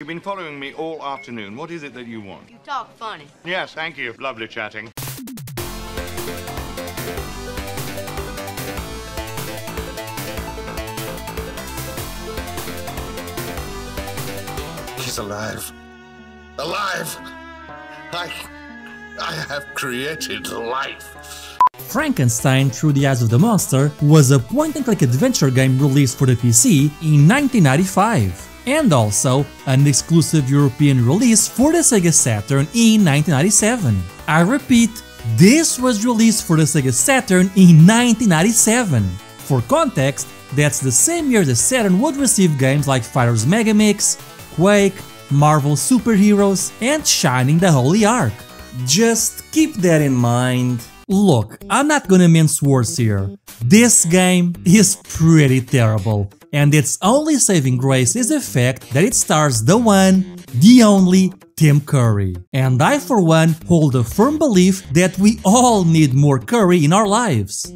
You've been following me all afternoon. What is it that you want? You talk funny. Yes, thank you. Lovely chatting. He's alive. Alive! I. I have created life. Frankenstein Through the Eyes of the Monster was a point-and-click adventure game released for the PC in 1995 and also an exclusive European release for the Sega Saturn in 1997. I repeat, this was released for the Sega Saturn in 1997. For context, that's the same year the Saturn would receive games like Fighters Megamix, Quake, Marvel Super Heroes, and Shining the Holy Ark. Just keep that in mind. Look, I'm not gonna mince words here. This game is pretty terrible, and its only saving grace is the fact that it stars the one, the only Tim Curry. And I for one hold a firm belief that we all need more Curry in our lives.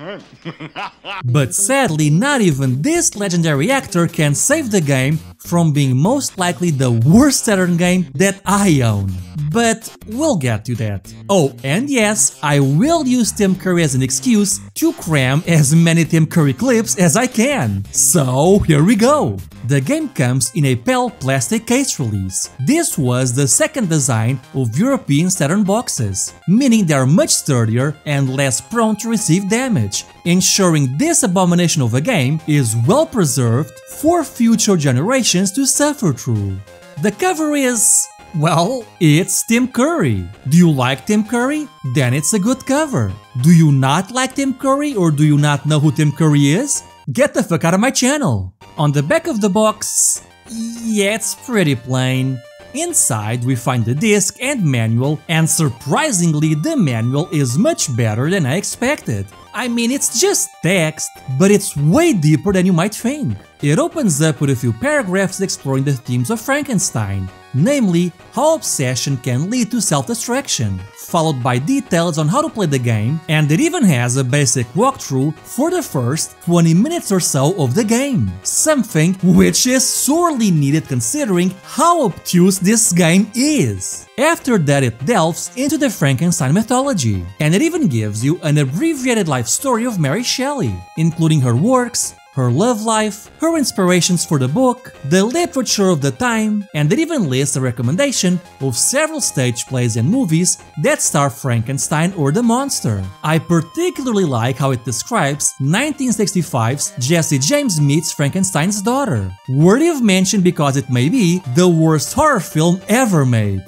but sadly, not even this legendary actor can save the game from being most likely the worst Saturn game that I own. But we'll get to that. Oh, and yes, I will use Tim Curry as an excuse to cram as many Tim Curry clips as I can. So here we go! The game comes in a PAL plastic case release. This was the second design of European Saturn boxes, meaning they are much sturdier and less prone to receive damage, ensuring this abomination of a game is well preserved for future generations to suffer through. The cover is well, it's Tim Curry. Do you like Tim Curry? Then it's a good cover. Do you not like Tim Curry or do you not know who Tim Curry is? Get the fuck out of my channel! On the back of the box, yeah, it's pretty plain. Inside we find the disc and manual and surprisingly the manual is much better than I expected. I mean it's just text, but it's way deeper than you might think. It opens up with a few paragraphs exploring the themes of Frankenstein, namely how obsession can lead to self-destruction, followed by details on how to play the game, and it even has a basic walkthrough for the first 20 minutes or so of the game, something which is sorely needed considering how obtuse this game is. After that it delves into the Frankenstein mythology, and it even gives you an abbreviated life story of Mary Shelley, including her works, her love life, her inspirations for the book, the literature of the time, and it even lists a recommendation of several stage plays and movies that star Frankenstein or the monster. I particularly like how it describes 1965's Jesse James Meets Frankenstein's Daughter, worthy of mention because it may be the worst horror film ever made.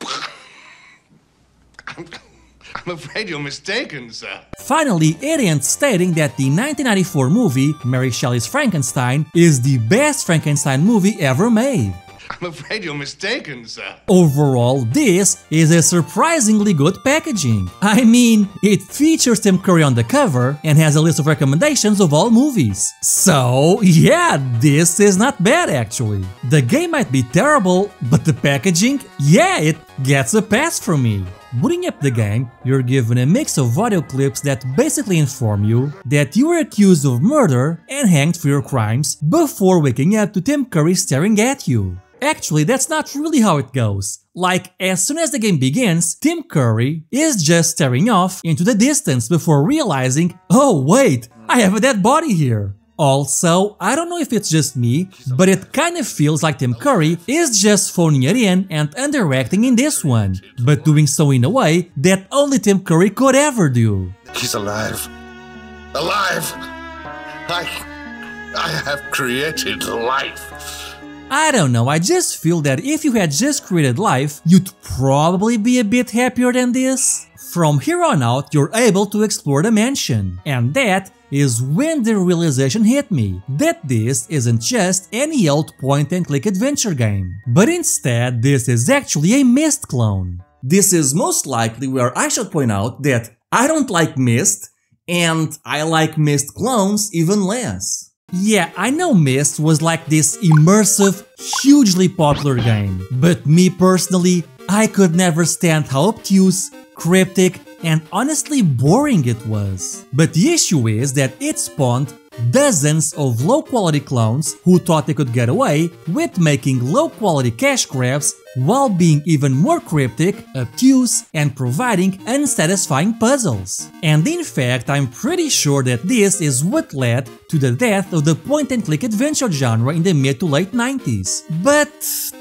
I'm afraid you're mistaken, sir. Finally, it ends stating that the 1994 movie, Mary Shelley's Frankenstein, is the best Frankenstein movie ever made. I'm afraid you're mistaken, sir. Overall, this is a surprisingly good packaging. I mean, it features Tim Curry on the cover and has a list of recommendations of all movies. So, yeah, this is not bad actually. The game might be terrible, but the packaging, yeah, it gets a pass from me. Booting up the game, you're given a mix of audio clips that basically inform you that you were accused of murder and hanged for your crimes before waking up to Tim Curry staring at you. Actually, that's not really how it goes. Like, as soon as the game begins, Tim Curry is just staring off into the distance before realizing, oh wait, I have a dead body here. Also, I don't know if it's just me, but it kind of feels like Tim Curry is just phoning it in and underacting in this one, but doing so in a way that only Tim Curry could ever do. He's alive. Alive! I. I have created life. I don't know, I just feel that if you had just created life, you'd probably be a bit happier than this. From here on out, you're able to explore the mansion, and that is when the realization hit me that this isn't just any old point-and-click adventure game, but instead this is actually a Myst clone. This is most likely where I should point out that I don't like Myst, and I like Myst clones even less. Yeah, I know Myst was like this immersive, hugely popular game, but me personally, I could never stand how obtuse, cryptic, and honestly boring it was. But the issue is that it spawned dozens of low-quality clones who thought they could get away with making low-quality cash grabs while being even more cryptic, obtuse, and providing unsatisfying puzzles. And in fact, I'm pretty sure that this is what led to the death of the point-and-click adventure genre in the mid to late 90s. But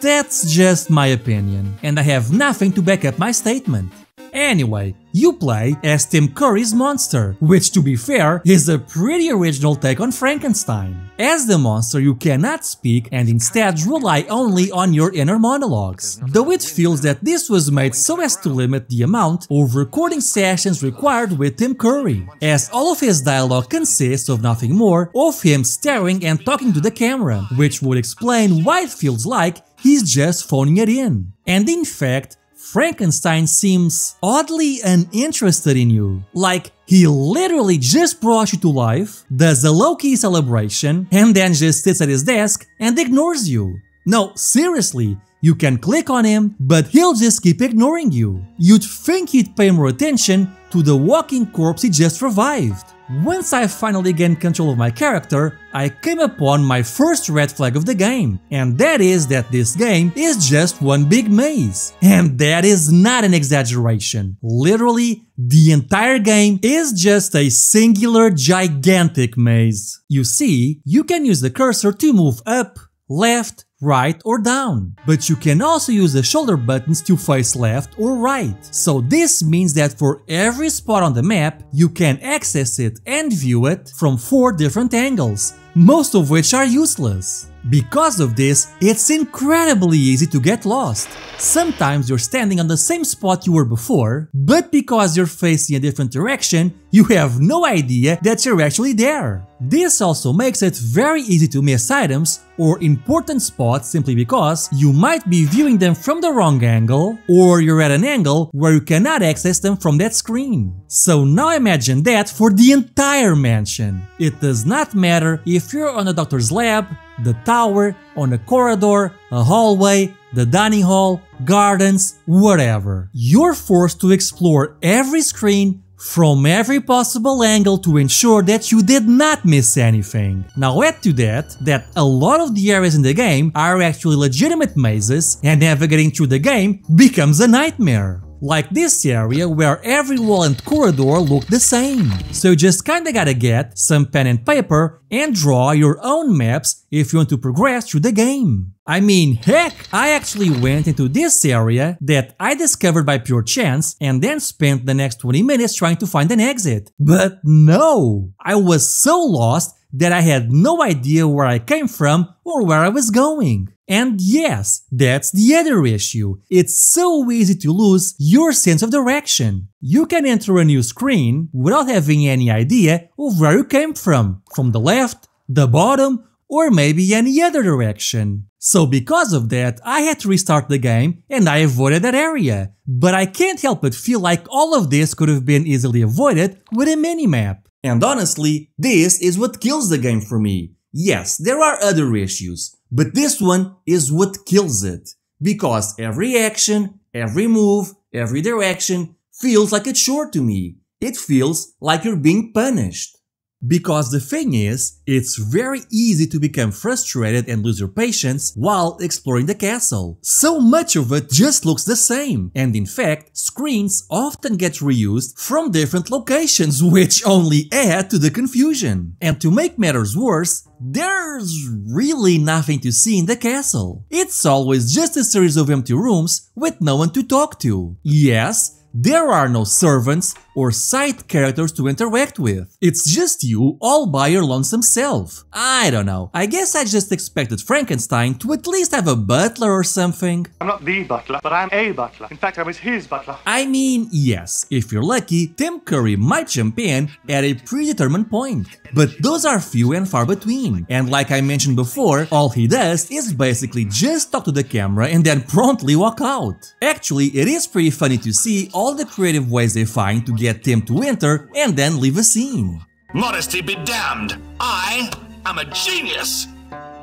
that's just my opinion, and I have nothing to back up my statement. Anyway, you play as Tim Curry's monster, which to be fair is a pretty original take on Frankenstein. As the monster you cannot speak and instead rely only on your inner monologues, though it feels that this was made so as to limit the amount of recording sessions required with Tim Curry, as all of his dialogue consists of nothing more of him staring and talking to the camera, which would explain why it feels like he's just phoning it in. And in fact, Frankenstein seems oddly uninterested in you. Like, he literally just brought you to life, does a low-key celebration, and then just sits at his desk and ignores you. No, seriously, you can click on him, but he'll just keep ignoring you. You'd think he'd pay more attention to the walking corpse he just revived. Once I finally gained control of my character, I came upon my first red flag of the game, and that is that this game is just one big maze. And that is not an exaggeration. Literally, the entire game is just a singular gigantic maze. You see, you can use the cursor to move up, left, right or down. But you can also use the shoulder buttons to face left or right. So this means that for every spot on the map, you can access it and view it from 4 different angles, most of which are useless. Because of this, it's incredibly easy to get lost. Sometimes you're standing on the same spot you were before, but because you're facing a different direction, you have no idea that you're actually there. This also makes it very easy to miss items or important spots simply because you might be viewing them from the wrong angle or you're at an angle where you cannot access them from that screen. So now imagine that for the entire mansion. It does not matter if you're on a doctor's lab, the tower, on a corridor, a hallway, the dining hall, gardens, whatever. You're forced to explore every screen from every possible angle to ensure that you did not miss anything. Now add to that, that a lot of the areas in the game are actually legitimate mazes and navigating through the game becomes a nightmare. Like this area where every wall and corridor look the same. So just kinda gotta get some pen and paper and draw your own maps if you want to progress through the game. I mean, heck, I actually went into this area that I discovered by pure chance and then spent the next 20 minutes trying to find an exit. But no! I was so lost that I had no idea where I came from or where I was going. And yes, that's the other issue. It's so easy to lose your sense of direction. You can enter a new screen without having any idea of where you came from, from the left, the bottom, or maybe any other direction. So because of that, I had to restart the game and I avoided that area. But I can't help but feel like all of this could have been easily avoided with a minimap. And honestly, this is what kills the game for me. Yes, there are other issues, but this one is what kills it. Because every action, every move, every direction feels like a chore to me. It feels like you're being punished. Because the thing is, it's very easy to become frustrated and lose your patience while exploring the castle. So much of it just looks the same, and in fact, screens often get reused from different locations, which only add to the confusion. And to make matters worse, there's really nothing to see in the castle. It's always just a series of empty rooms with no one to talk to. Yes, there are no servants or side characters to interact with. It's just you all by your lonesome self. I don't know. I guess I just expected Frankenstein to at least have a butler or something. I'm not the butler, but I'm a butler. In fact, I was his butler. I mean, yes, if you're lucky, Tim Curry might jump in at a predetermined point. But those are few and far between. And like I mentioned before, all he does is basically just talk to the camera and then promptly walk out. Actually, it is pretty funny to see all the creative ways they find to get Tim to enter and then leave a scene. Modesty be damned. I am a genius.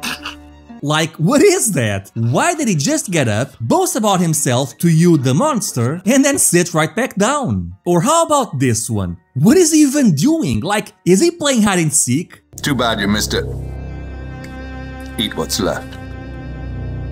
Like, what is that? Why did he just get up, boast about himself to you, the monster, and then sit right back down? Or how about this one? What is he even doing? Like, is he playing hide and seek? Too bad you missed it. Eat what's left.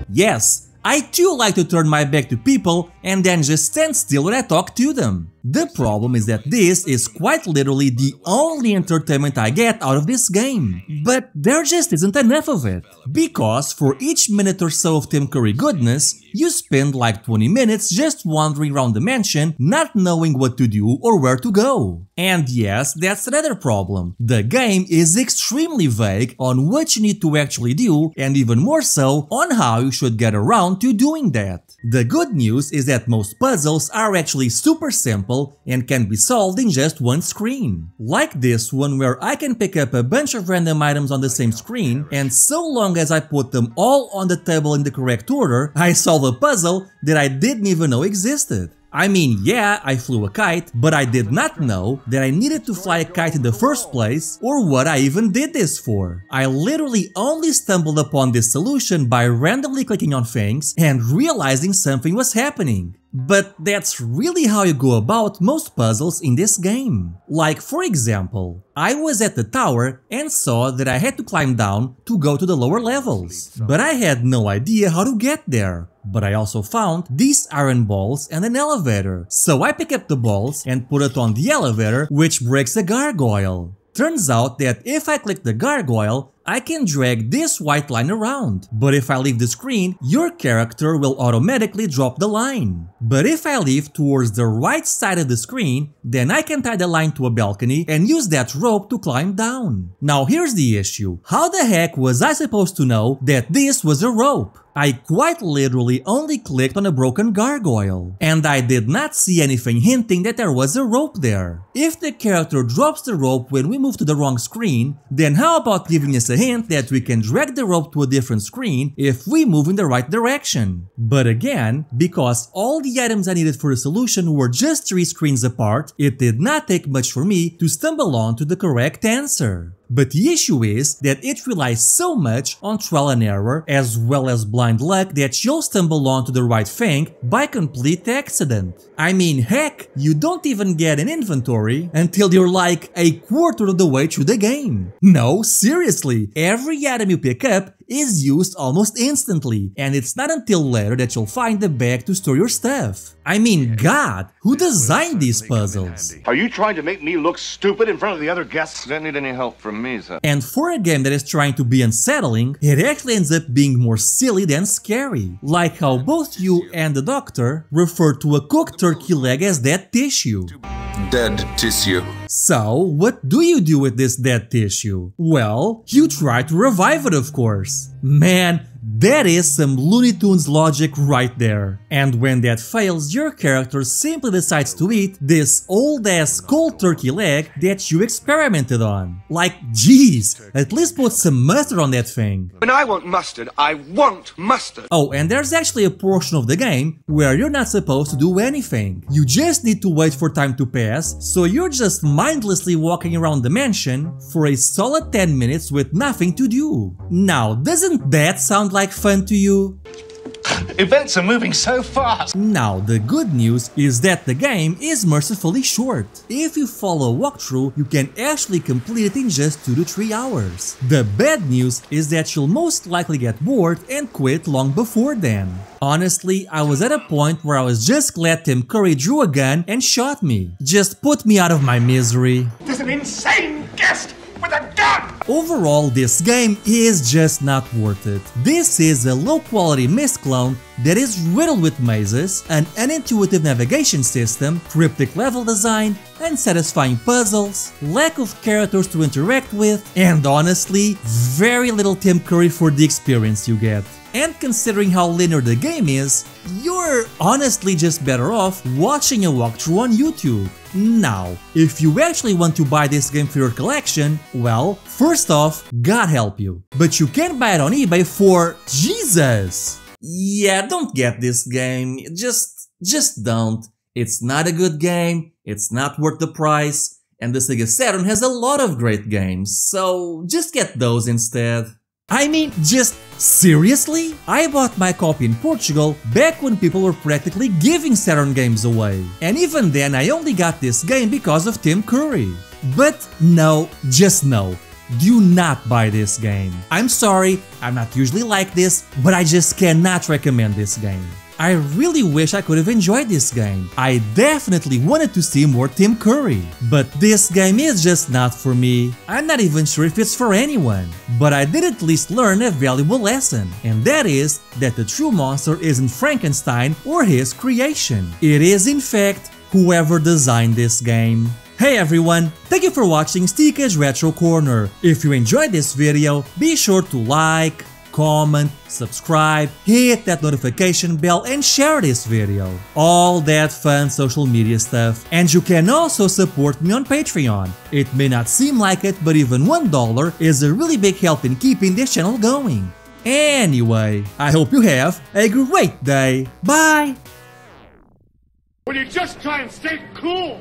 Yes, I too like to turn my back to people and then just stand still when I talk to them. The problem is that this is quite literally the only entertainment I get out of this game. But there just isn't enough of it. Because for each minute or so of Tim Curry goodness, you spend like 20 minutes just wandering around the mansion, not knowing what to do or where to go. And yes, that's another problem. The game is extremely vague on what you need to actually do and even more so on how you should get around to doing that. The good news is that most puzzles are actually super simple and can be solved in just one screen. Like this one where I can pick up a bunch of random items on the same screen and so long as I put them all on the table in the correct order, I solve a puzzle that I didn't even know existed. I mean, yeah, I flew a kite, but I did not know that I needed to fly a kite in the first place or what I even did this for. I literally only stumbled upon this solution by randomly clicking on things and realizing something was happening. But that's really how you go about most puzzles in this game. Like for example, I was at the tower and saw that I had to climb down to go to the lower levels. But I had no idea how to get there. But I also found these iron balls and an elevator. So I pick up the balls and put it on the elevator which breaks the gargoyle. Turns out that if I click the gargoyle, I can drag this white line around, but if I leave the screen, your character will automatically drop the line. But if I leave towards the right side of the screen, then I can tie the line to a balcony and use that rope to climb down. Now here's the issue, how the heck was I supposed to know that this was a rope? I quite literally only clicked on a broken gargoyle, and I did not see anything hinting that there was a rope there. If the character drops the rope when we move to the wrong screen, then how about giving us a hint that we can drag the rope to a different screen if we move in the right direction? But again, because all the items I needed for the solution were just 3 screens apart, it did not take much for me to stumble on to the correct answer. But the issue is that it relies so much on trial and error as well as blind luck that you'll stumble onto the right thing by complete accident. I mean heck, you don't even get an inventory until you're like a quarter of the way through the game. No, seriously, every item you pick up is used almost instantly, and it's not until later that you'll find the bag to store your stuff. I mean, God, who designed these puzzles? Are you trying to make me look stupid in front of the other guests? Don't need any help from me, sir. And for a game that is trying to be unsettling, it actually ends up being more silly than scary. Like how both you and the doctor refer to a cooked turkey leg as dead tissue. Dead tissue. So, what do you do with this dead tissue? Well, you try to revive it of course. Man, that is some Looney Tunes logic right there. And when that fails, your character simply decides to eat this old ass cold turkey leg that you experimented on. Like, jeez, at least put some mustard on that thing. When I want mustard, I want mustard. Oh, and there's actually a portion of the game where you're not supposed to do anything. You just need to wait for time to pass, so you're just mindlessly walking around the mansion for a solid 10 minutes with nothing to do. Now, doesn't that sound like fun to you? Events are moving so fast. Now, the good news is that the game is mercifully short. If you follow a walkthrough, you can actually complete it in just 2 to 3 hours. The bad news is that you'll most likely get bored and quit long before then. Honestly, I was at a point where I was just glad Tim Curry drew a gun and shot me. Just put me out of my misery. There's an insane guest with a gun! Overall, this game is just not worth it. This is a low-quality Myst clone that is riddled with mazes, an unintuitive navigation system, cryptic level design, unsatisfying puzzles, lack of characters to interact with, and honestly, very little Tim Curry for the experience you get. And considering how linear the game is, you're honestly just better off watching a walkthrough on YouTube. Now, if you actually want to buy this game for your collection, well, first off, God help you. But you can buy it on eBay for Jesus! Yeah, don't get this game, just, just don't. It's not a good game, it's not worth the price, and the Sega Saturn has a lot of great games, so just get those instead. I mean, just seriously? I bought my copy in Portugal back when people were practically giving Saturn games away. And even then I only got this game because of Tim Curry. But no, just no. Do not buy this game. I'm sorry, I'm not usually like this, but I just cannot recommend this game. I really wish I could have enjoyed this game. I definitely wanted to see more Tim Curry. But this game is just not for me. I'm not even sure if it's for anyone. But I did at least learn a valuable lesson, and that is that the true monster isn't Frankenstein or his creation. It is in fact whoever designed this game. Hey everyone, thank you for watching Stika's Retro Corner. If you enjoyed this video, be sure to like, comment, subscribe, hit that notification bell and share this video. All that fun social media stuff. And you can also support me on Patreon. It may not seem like it, but even $1 is a really big help in keeping this channel going. Anyway, I hope you have a great day. Bye! Will you just try and stay cool?